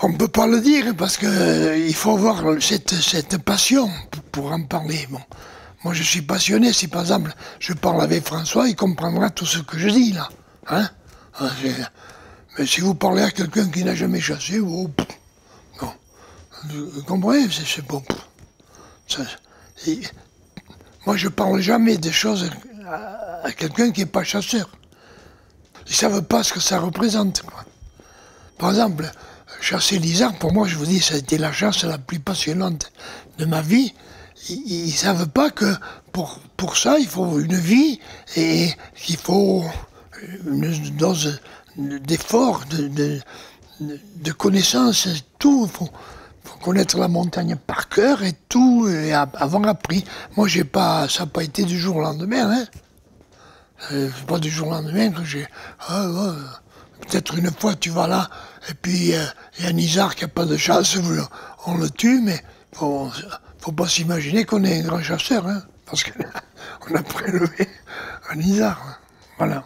On ne peut pas le dire parce que euh, il faut avoir cette, cette passion pour, en parler. Bon. Moi, je suis passionné. Si par exemple, je parle avec François, il comprendra tout ce que je dis là. Hein? C'est- Mais si vous parlez à quelqu'un qui n'a jamais chassé, oh. Vous comprenez C'est bon. moi, je parle jamais des choses à, quelqu'un qui n'est pas chasseur. Ils ne savent pas ce que ça représente. Par exemple, chasser l'isard, pour moi, je vous dis, ça a été la chasse la plus passionnante de ma vie. Ils ne savent pas que pour, ça, il faut une vie et qu'il faut une dose d'effort, de, de, de connaissances, tout. Il faut, connaître la montagne par cœur et tout, et a- avoir appris. Moi, j'ai pas, ça n'a pas été du jour au lendemain. Hein. Euh, pas du jour au lendemain que j'ai. Ah, Peut-être une fois tu vas là, et puis euh, il y a un qui n'a pas de le- on le tue, mais faut, faut pas s'imaginer qu'on est un grand chasseur, hein, parce qu'on a prélevé un isard. hein. Voilà.